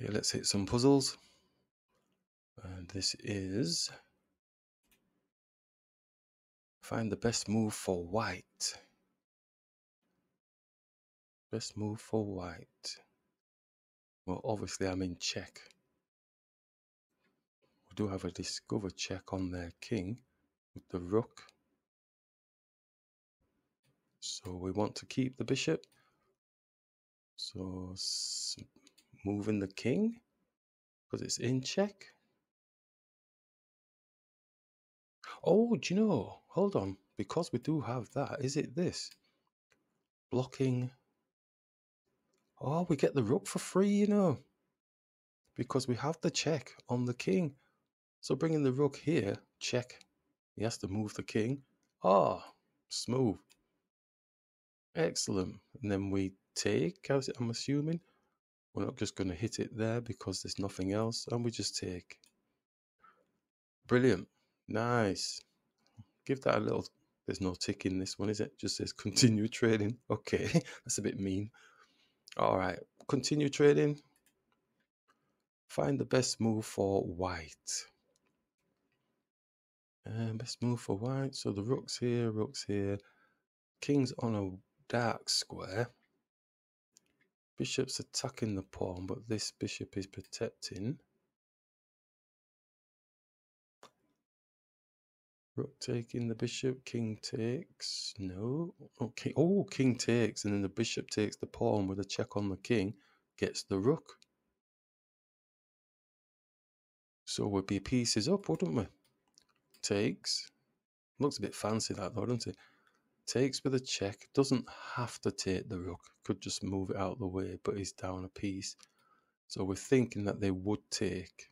Okay, let's hit some puzzles. And this is find the best move for white. Best move for white. Well, obviously I'm in check. We do have a discover check on their king with the rook. So we want to keep the bishop. So moving the king because it's in check. Oh, do you know? Hold on. Because we do have that, is it this? Blocking. Oh, we get the rook for free, you know. Because we have the check on the king. So bringing the rook here, check. He has to move the king. Ah, oh, smooth. Excellent. And then we take, I'm assuming. We're not just going to hit it there because there's nothing else. And we just take. Brilliant. Nice. Give that a little. There's no tick in this one, is it? Just says continue trading. Okay, that's a bit mean. All right, continue trading. Find the best move for white. And best move for white. So the rook's here, rook's here. King's on a dark square. Bishop's attacking the pawn, but this bishop is protecting. Rook taking the bishop, king takes. No. Oh, okay. Oh, king takes, and then the bishop takes the pawn with a check on the king, gets the rook. So we'd be pieces up, wouldn't we? Takes. Looks a bit fancy that though, doesn't it? Takes with a check. Doesn't have to take the rook. Could just move it out of the way, but he's down a piece. So we're thinking that they would take.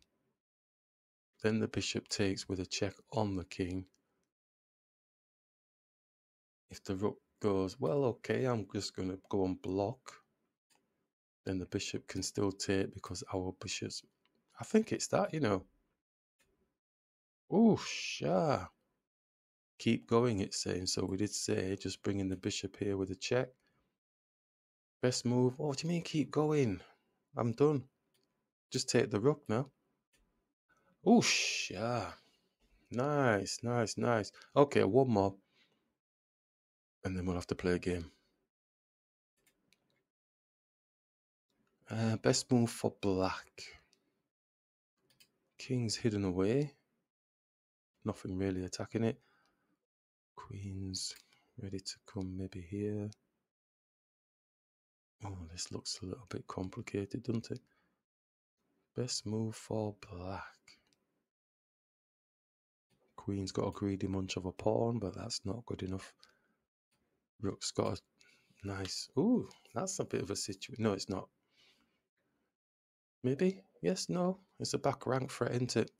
Then the bishop takes with a check on the king. If the rook goes, well, okay, I'm just going to go and block, then the bishop can still take because our bishops. I think it's that, you know. Oh, yeah. Keep going, it's saying. So we did say just bringing the bishop here with a check. Best move. Oh, what do you mean keep going? I'm done. Just take the rook now. Oosh, yeah. Nice, nice, nice. Okay, one more. And then we'll have to play a game. Uh, best move for black. King's hidden away. Nothing really attacking it. Queen's ready to come maybe here. Oh, this looks a little bit complicated, doesn't it? Best move for black. Queen's got a greedy munch of a pawn, but that's not good enough. Rook's got a nice. Ooh, that's a bit of a situation. No, it's not. Maybe? Yes, no. It's a back rank threat, isn't it?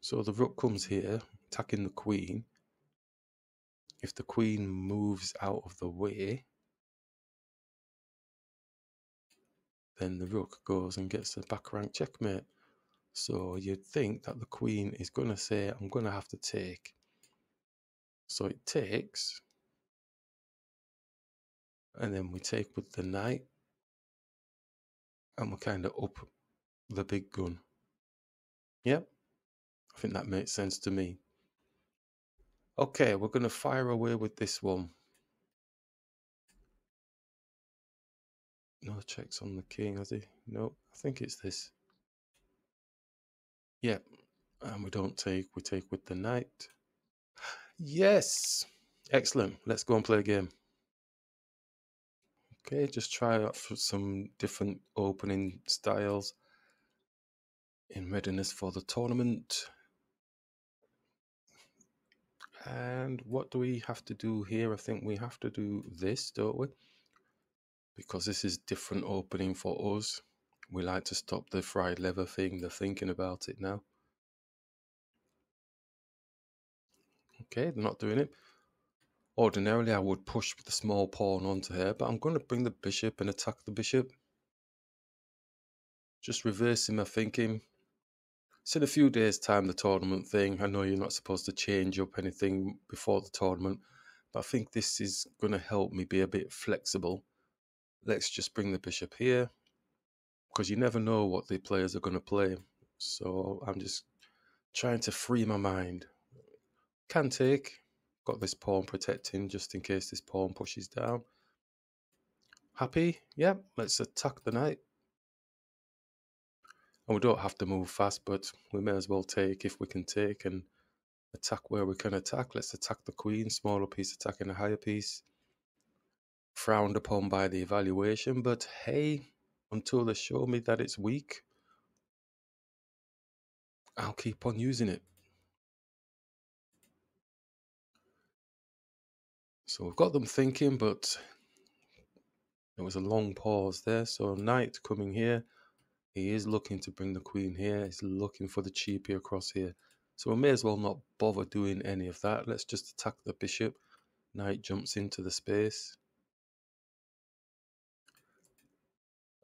So the rook comes here, attacking the queen. If the queen moves out of the way, then the rook goes and gets a back rank checkmate. So you'd think that the queen is going to say, I'm going to have to take. So it takes. And then we take with the knight. And we're kind of up the big gun. Yep. I think that makes sense to me. Okay, we're going to fire away with this one. No checks on the king, has he? No, I think it's this. Yeah, and we don't take, we take with the knight. Yes, excellent. Let's go and play a game. Okay, just try out for some different opening styles in readiness for the tournament. And what do we have to do here? I think we have to do this, don't we? Because this is different opening for us. We like to stop the Fried Liver thing. They're thinking about it now. Okay, they're not doing it. Ordinarily, I would push the small pawn onto here, but I'm going to bring the bishop and attack the bishop. Just reversing my thinking. It's in a few days' time, the tournament thing. I know you're not supposed to change up anything before the tournament, but I think this is going to help me be a bit flexible. Let's just bring the bishop here because you never know what the players are going to play. So I'm just trying to free my mind. Can take. Got this pawn protecting just in case this pawn pushes down. Happy? Yep, let's attack the knight. And we don't have to move fast, but we may as well take if we can take and attack where we can attack. Let's attack the queen, smaller piece attacking a higher piece. Frowned upon by the evaluation, but hey, until they show me that it's weak, I'll keep on using it. So we've got them thinking, but there was a long pause there. So knight coming here. He is looking to bring the queen here. He's looking for the cheapie across here. So we may as well not bother doing any of that. Let's just attack the bishop. Knight jumps into the space.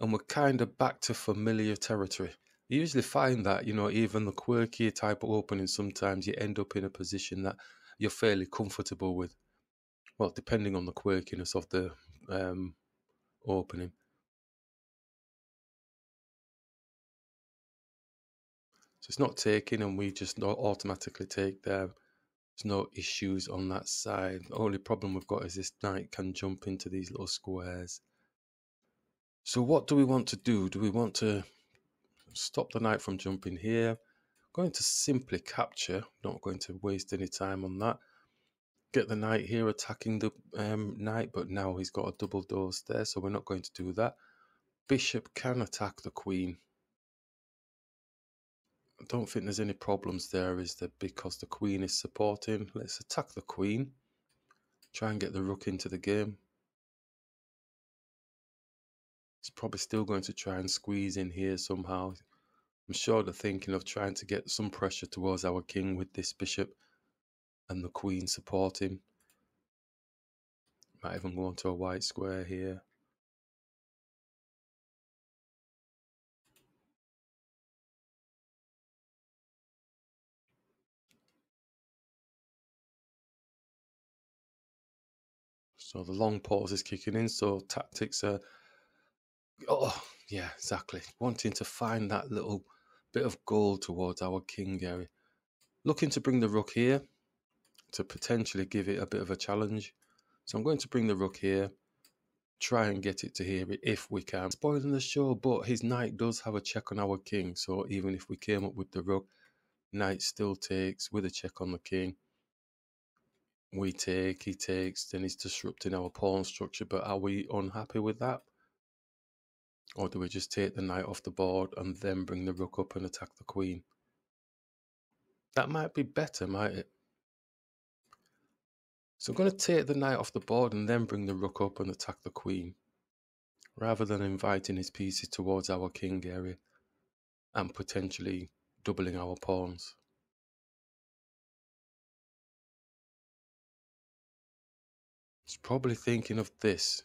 And we're kind of back to familiar territory. You usually find that, you know, even the quirkier type of opening, sometimes you end up in a position that you're fairly comfortable with. Well, depending on the quirkiness of the um, opening. It's not taking and we just automatically take there. There's no issues on that side. The only problem we've got is this knight can jump into these little squares. So what do we want to do? Do we want to stop the knight from jumping here? I'm going to simply capture, not going to waste any time on that. Get the knight here attacking the um, knight, but now he's got a double dose there, so we're not going to do that. Bishop can attack the queen. Don't think there's any problems there, is there? Because the queen is supporting. Let's attack the queen. Try and get the rook into the game. He's probably still going to try and squeeze in here somehow. I'm sure they're thinking of trying to get some pressure towards our king with this bishop and the queen supporting. Might even go onto a white square here. So the long pause is kicking in. So tactics are, oh yeah, exactly. Wanting to find that little bit of gold towards our king Gary. Looking to bring the rook here to potentially give it a bit of a challenge. So I'm going to bring the rook here, try and get it to here if we can. Spoiling the show, but his knight does have a check on our king. So even if we came up with the rook, knight still takes with a check on the king we take, he takes, then he's disrupting our pawn structure. But are we unhappy with that? Or do we just take the knight off the board and then bring the rook up and attack the queen? That might be better, might it? So I'm going to take the knight off the board and then bring the rook up and attack the queen, rather than inviting his pieces towards our king area and potentially doubling our pawns. Probably thinking of this,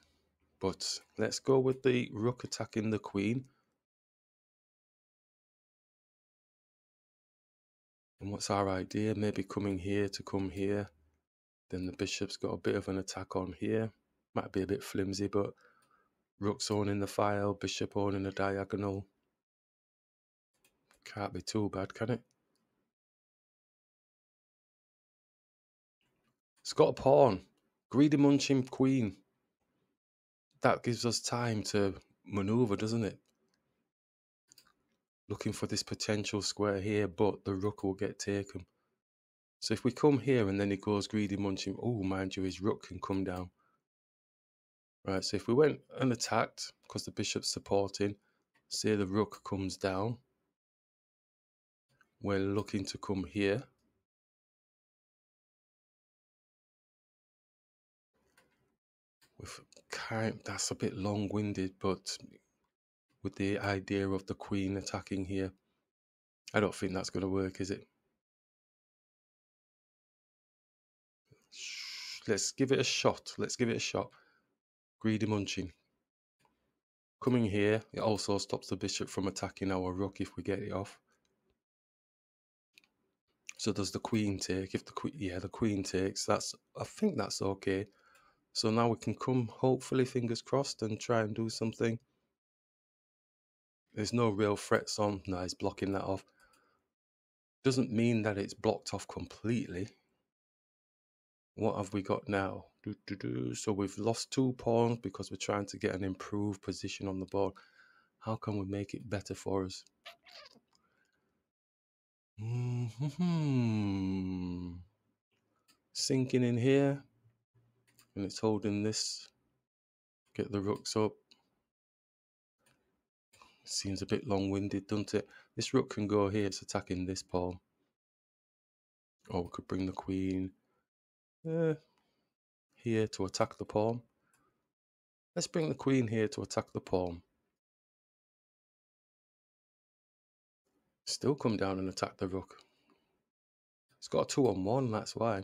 but let's go with the rook attacking the queen. And what's our idea? Maybe coming here to come here. Then the bishop's got a bit of an attack on here. Might be a bit flimsy, but rook's owning the file, bishop owning the diagonal. Can't be too bad, can it? It's got a pawn. Greedy munching queen. That gives us time to maneuver, doesn't it? Looking for this potential square here, but the rook will get taken. So if we come here and then he goes greedy munching, oh, mind you, his rook can come down. Right, so if we went and attacked, because the bishop's supporting, say the rook comes down, we're looking to come here. With kind that's a bit long-winded but with the idea of the queen attacking here i don't think that's going to work is it? Let's give it a shot let's give it a shot. Greedy munching. Coming here it also stops the bishop from attacking our rook if we get it off. So does the queen take if the queen yeah the queen takes that's i think that's okay so now we can come, hopefully, fingers crossed, and try and do something. There's no real threats on. No, he's blocking that off. Doesn't mean that it's blocked off completely. What have we got now? Do, do, do. So we've lost two pawns because we're trying to get an improved position on the board. How can we make it better for us? Mm-hmm. Sinking in here. And it's holding this. Get the rooks up. Seems a bit long-winded, doesn't it? This rook can go here. It's attacking this pawn. Or we could bring the queen uh, here to attack the pawn. Let's bring the queen here to attack the pawn. Still come down and attack the rook. It's got a two on one, that's why.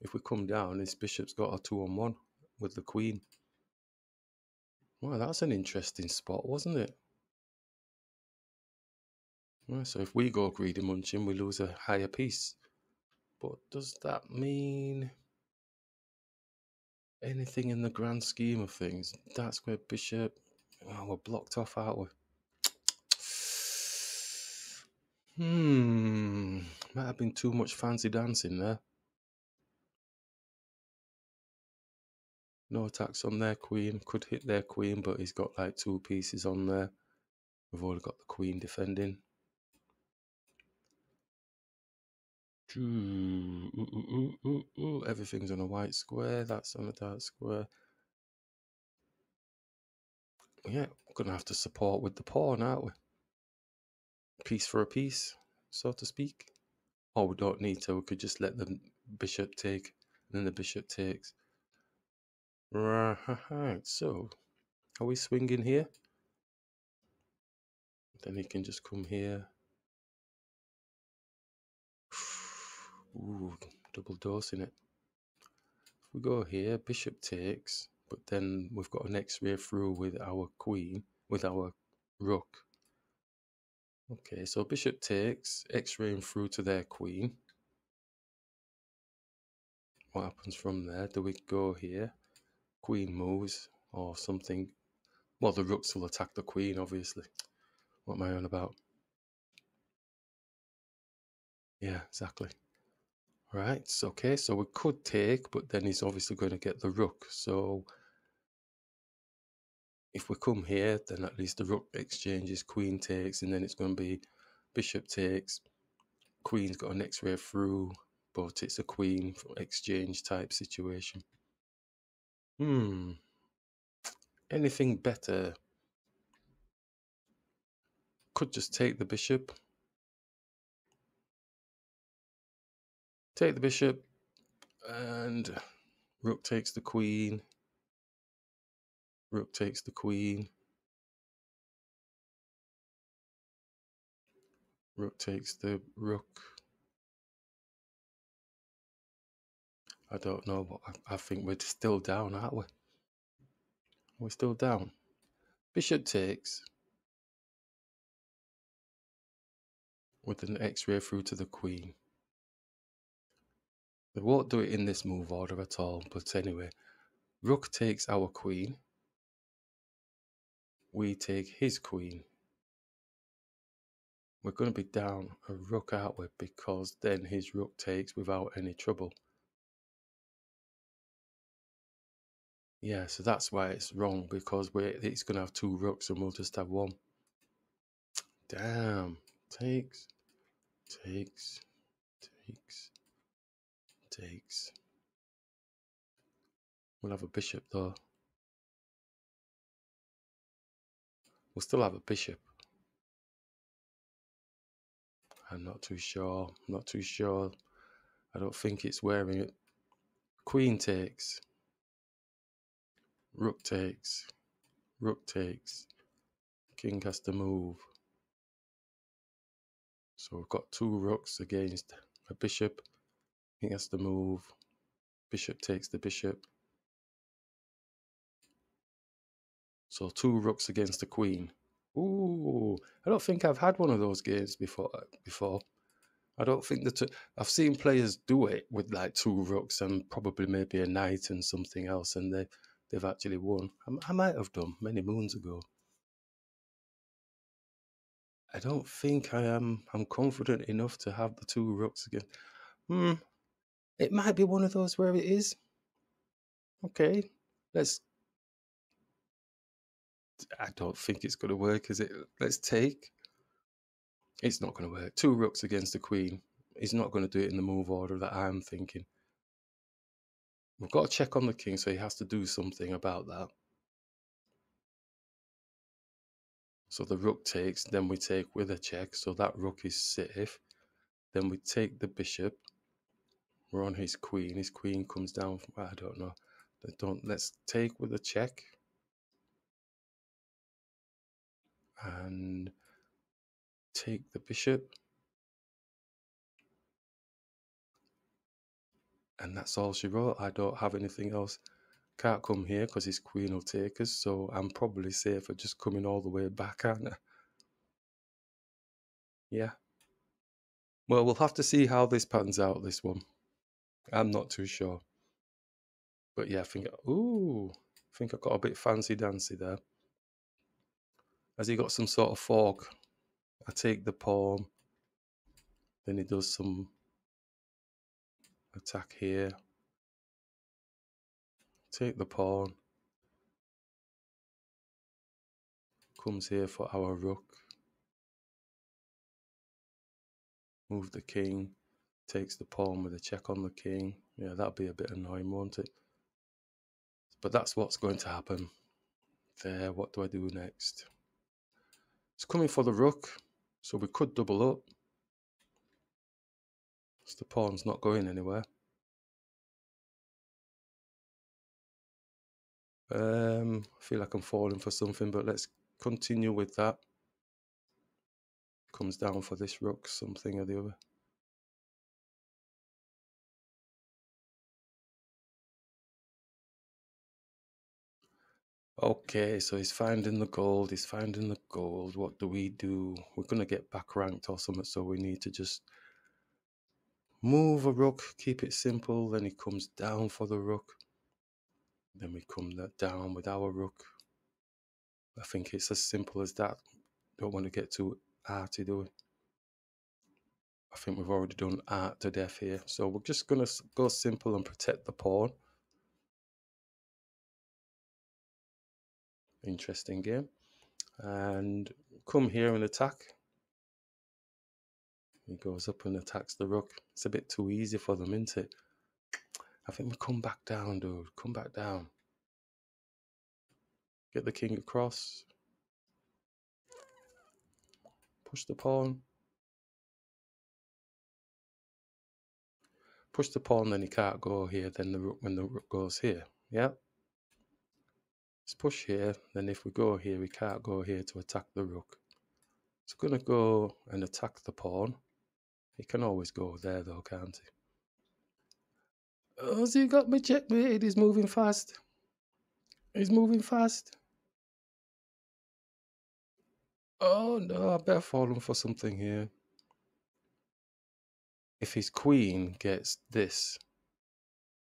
If we come down, his bishop's got a two on one with the queen. Well, that's an interesting spot, wasn't it? Well, so if we go greedy munching, we lose a higher piece. But does that mean anything in the grand scheme of things? Dark square bishop. Oh, we're blocked off, aren't we? Hmm. Might have been too much fancy dancing there. No attacks on their queen. Could hit their queen, but he's got like two pieces on there. We've only got the queen defending. Ooh, ooh, ooh, Everything's on a white square. That's on a dark square. Yeah, we're going to have to support with the pawn, aren't we? Piece for a piece, so to speak. Oh, we don't need to. We could just let the bishop take, and then the bishop takes. Right, so are we swinging here? Then he can just come here. Ooh, double dosing it. If we go here, bishop takes, but then we've got an x-ray through with our queen, with our rook. Okay, so bishop takes, x-raying through to their queen. What happens from there? Do we go here? Queen moves or something. Well, the rooks will attack the queen, obviously. What am I on about? Yeah, exactly. Right, okay, so we could take, but then he's obviously going to get the rook. So if we come here, then at least the rook exchanges, queen takes, and then it's going to be bishop takes, queen's got an way through, but it's a queen exchange type situation. Hmm. Anything better? Could just take the bishop. Take the bishop, and rook takes the queen. Rook takes the queen. Rook takes the rook. I don't know, but I, I think we're still down, aren't we? We're still down. Bishop takes. With an x-ray through to the queen. They won't do it in this move order at all, but anyway. Rook takes our queen. We take his queen. We're going to be down a rook, aren't we? Because then his rook takes without any trouble. Yeah, so that's why it's wrong because we're it's gonna have two rooks and we'll just have one. Damn. Takes, takes, takes, takes. We'll have a bishop though. We'll still have a bishop. I'm not too sure. not too sure. I don't think it's wearing it. Queen takes. Rook takes. Rook takes. King has to move. So we've got two rooks against a bishop. He has to move. Bishop takes the bishop. So two rooks against the queen. Ooh, I don't think I've had one of those games before. Before, I don't think that I've seen players do it with like two rooks and probably maybe a knight and something else, and they they've actually won. I, might have done many moons ago. I don't think I am. I'm confident enough to have the two rooks again. Hmm. It might be one of those where it is. Okay. Let's. I don't think it's going to work, is it? Let's take. It's not going to work. Two rooks against the queen. He's not going to do it in the move order that I'm thinking. We've got to check on the king, so he has to do something about that. So the rook takes, then we take with a check, so that rook is safe. Then we take the bishop. We're on his queen. His queen comes down. From, I don't know. Don't let's take with a check. And take the bishop. And that's all she wrote. I don't have anything else. Can't come here because his queen will take us, so I'm probably safer just coming all the way back, aren't I? Yeah. Well, we'll have to see how this pans out, this one. I'm not too sure. But yeah, I think, ooh, I think I got a bit fancy dancy there. Has he got some sort of fork? I take the palm. Then he does some attack here. Take the pawn. Comes here for our rook. Move the king. Takes the pawn with a check on the king. Yeah, that'd be a bit annoying, won't it? But that's what's going to happen. There, what do I do next? It's coming for the rook, so we could double up. So the pawn's not going anywhere. Um, I feel like I'm falling for something, but let's continue with that. Comes down for this rook, something or the other. Okay, so he's finding the gold, he's finding the gold. What do we do? We're going to get back ranked or something, so we need to just move a rook, keep it simple. Then he comes down for the rook. Then we come down with our rook. I think it's as simple as that. Don't want to get too arty, do we? I think we've already done art to death here. So we're just going to go simple and protect the pawn. Interesting game. And come here and attack. He goes up and attacks the rook. It's a bit too easy for them, isn't it? I think we come back down, dude. Come back down. Get the king across. Push the pawn. Push the pawn, then he can't go here. Then the rook, when the rook goes here, yeah. Let's push here. Then if we go here, we can't go here to attack the rook. So gonna go and attack the pawn. He can always go there though, can't he? Oh, so he got me checkmate. He's moving fast. He's moving fast. Oh no, I better fall for something here. If his queen gets this,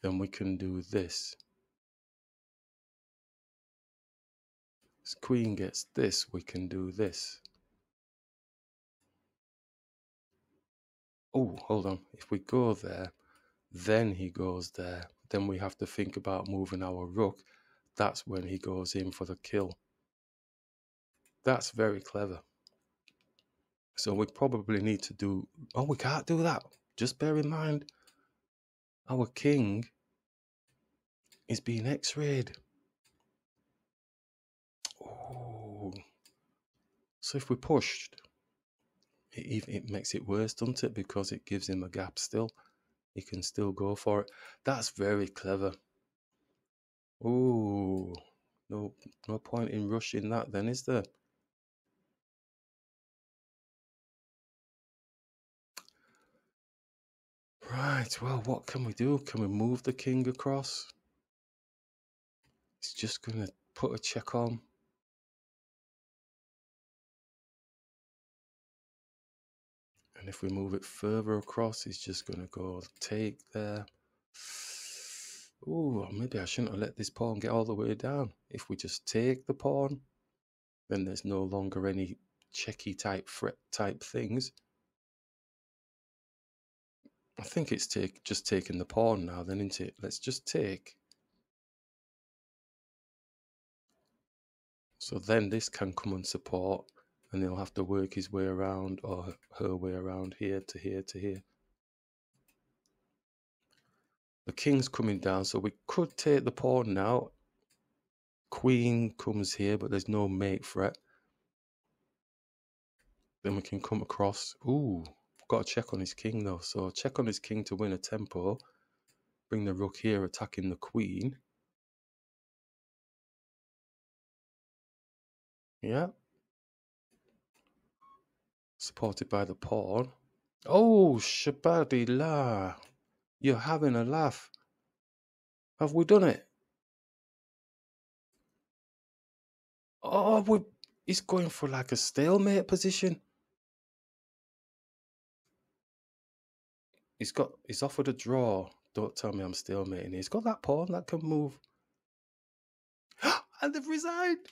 then we can do this. His queen gets this, we can do this. Oh, hold on. If we go there, then he goes there. Then we have to think about moving our rook. That's when he goes in for the kill. That's very clever. So we probably need to do. Oh, we can't do that. Just bear in mind, our king is being x-rayed. Oh. So if we pushed, it, it makes it worse, doesn't it? Because it gives him a gap still. He can still go for it. That's very clever. Oh, no, no point in rushing that then, is there? Right, well, what can we do? Can we move the king across? He's just going to put a check on. And if we move it further across, he's just going to go take there. Oh, maybe I shouldn't have let this pawn get all the way down. If we just take the pawn, then there's no longer any checky type fret type things. I think it's take just taking the pawn now, then, isn't it? Let's just take. So then this can come and support, and he'll have to work his way around or her way around here to here to here. The king's coming down, so we could take the pawn now. Queen comes here, but there's no mate threat. Then we can come across. Ooh, got to check on his king though. So check on his king to win a tempo. Bring the rook here, attacking the queen. Yeah. Supported by the pawn. Oh, Shabadi La. You're having a laugh. Have we done it? Oh, we he's going for like a stalemate position. He's got he's offered a draw. Don't tell me I'm stalemating. He's got that pawn that can move. and they've resigned.